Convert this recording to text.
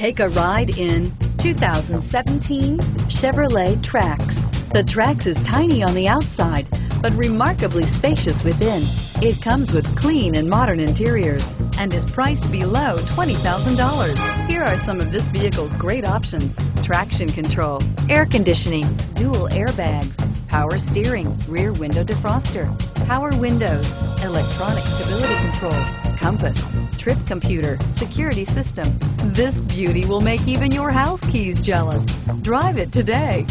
Take a ride in 2017 Chevrolet Trax. The Trax is tiny on the outside, but remarkably spacious within. It comes with clean and modern interiors and is priced below $20,000. Here are some of this vehicle's great options. Traction control, air conditioning, dual airbags, power steering, rear window defroster, power windows, electronic stability control, compass, trip computer, security system. This beauty will make even your house keys jealous. Drive it today.